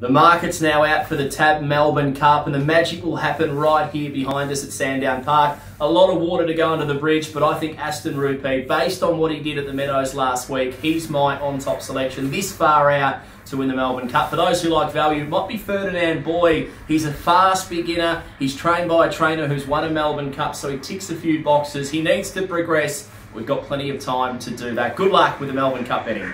The market's now out for the TAB Melbourne Cup, and the magic will happen right here behind us at Sandown Park. A lot of water to go under the bridge, but I think Aston Rupee, based on what he did at the Meadows last week, he's my on-top selection this far out to win the Melbourne Cup. For those who like value, it might be Ferdinand Boy. He's a fast beginner. He's trained by a trainer who's won a Melbourne Cup, so he ticks a few boxes. He needs to progress. We've got plenty of time to do that. Good luck with the Melbourne Cup betting.